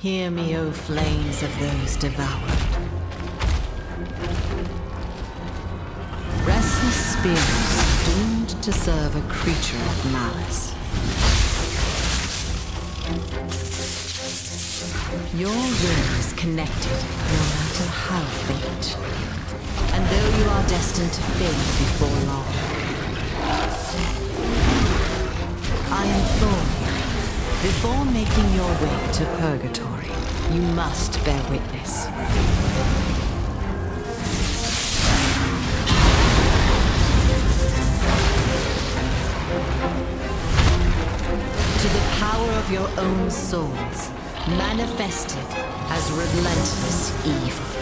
Hear me, O flames of those devoured. Restless spirits doomed to serve a creature of malice. Your will is connected, no matter how faint. And though you are destined to fade before long, before making your way to Purgatory, you must bear witness. To the power of your own souls, manifested as relentless evil.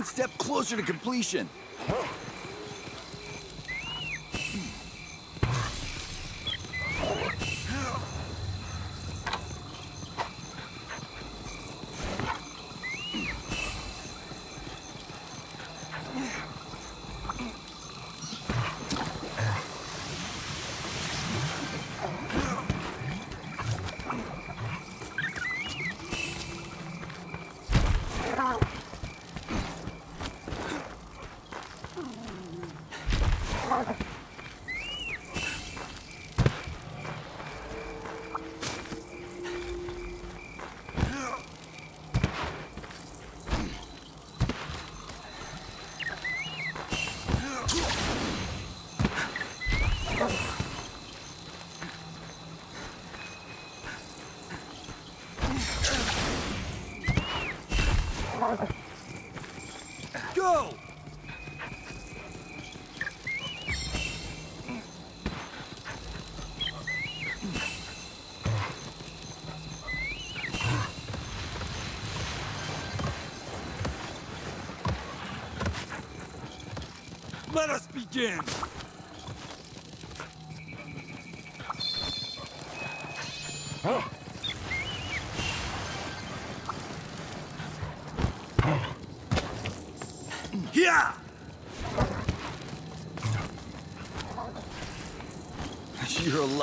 One step closer to completion. Go! Let us begin!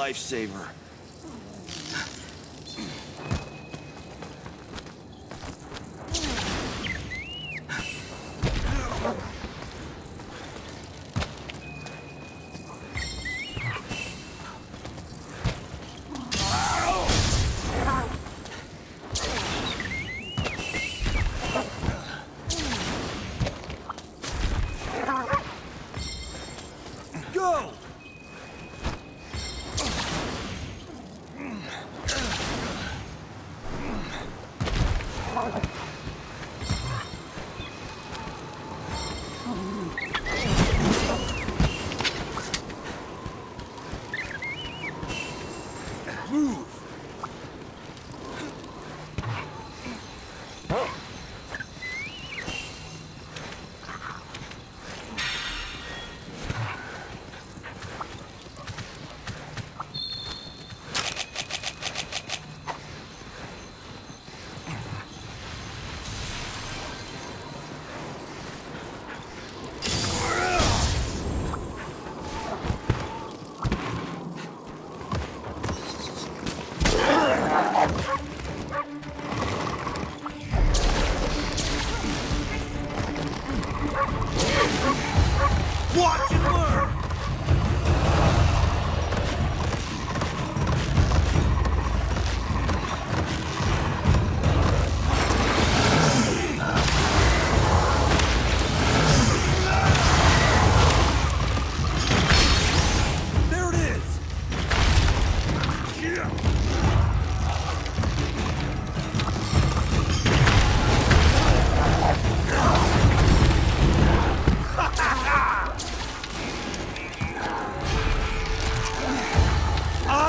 Lifesaver. Oh, my God.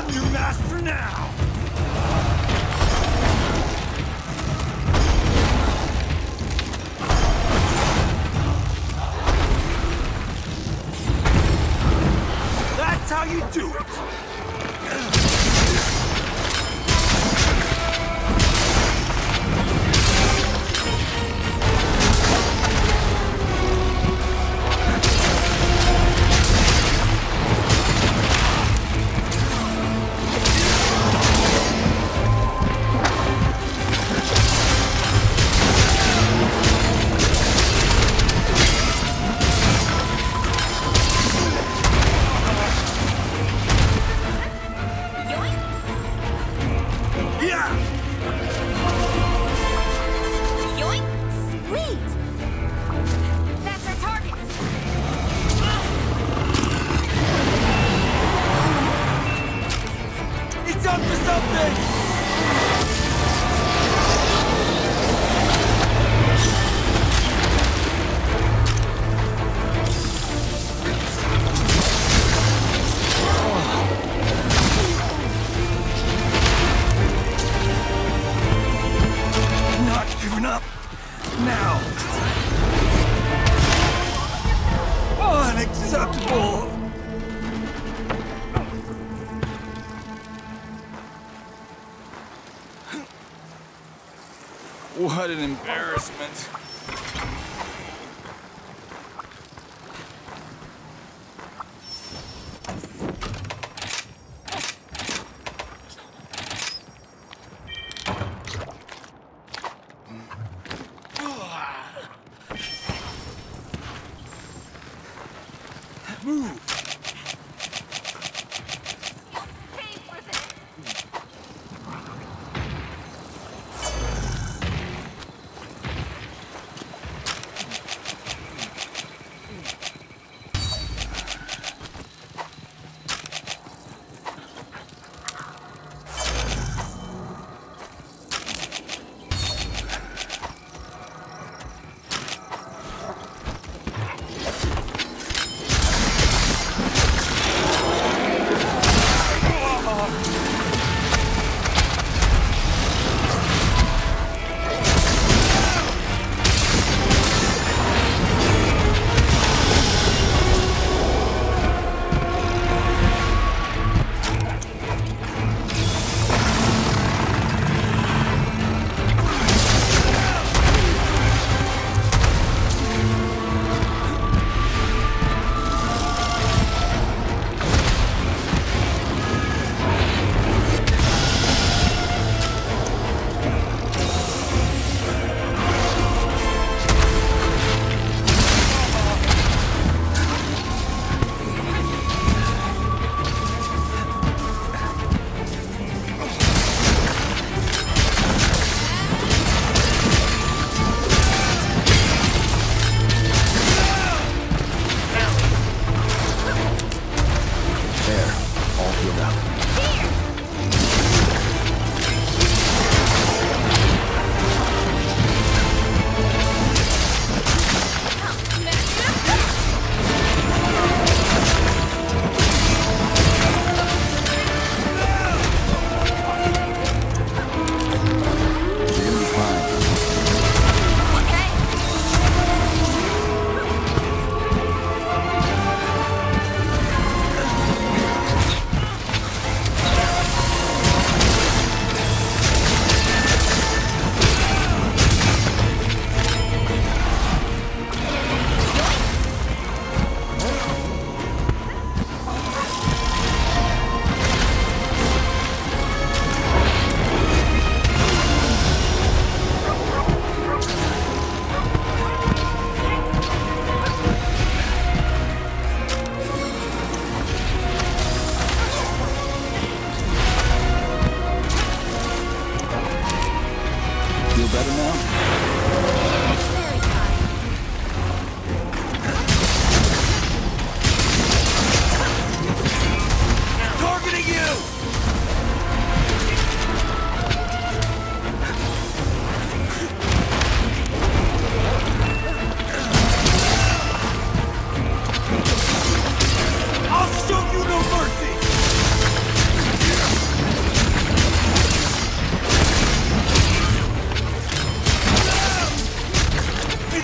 I'm your master now! That's how you do it! unacceptable! What an embarrassment. Move!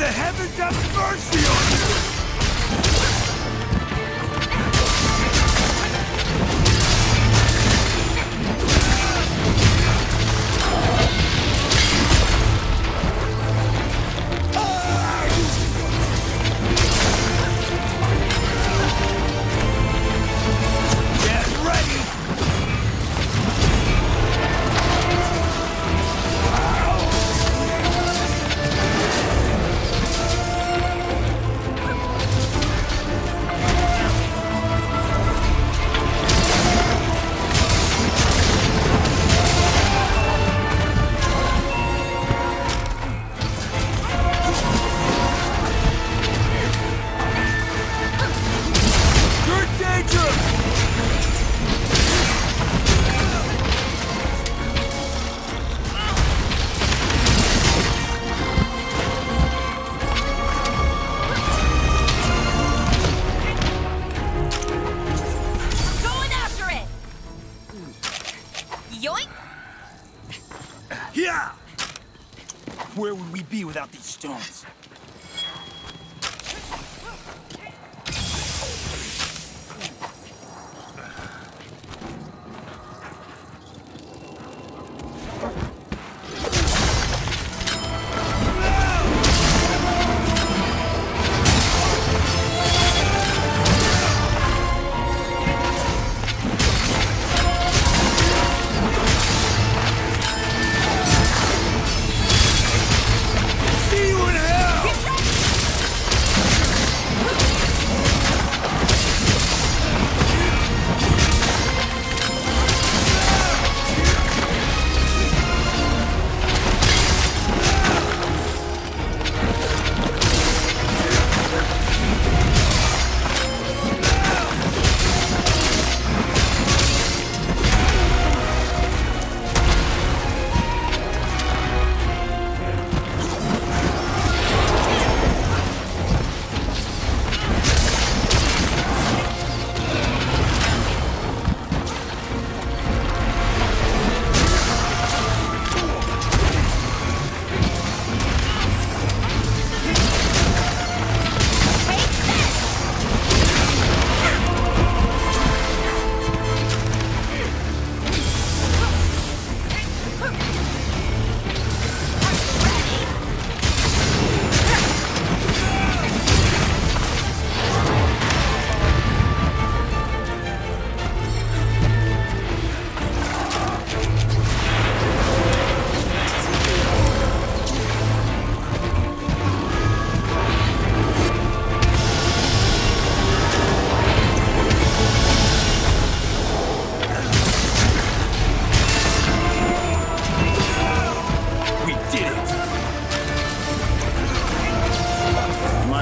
the heavens have mercy on you! Stones.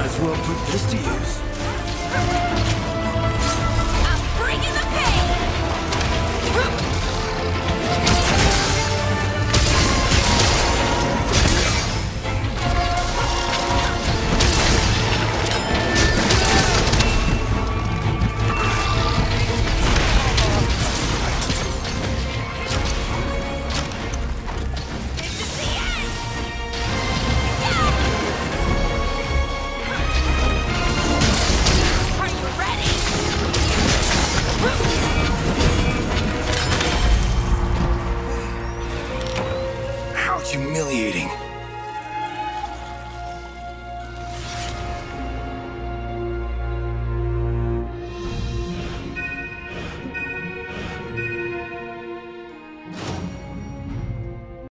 Might as well put this to use.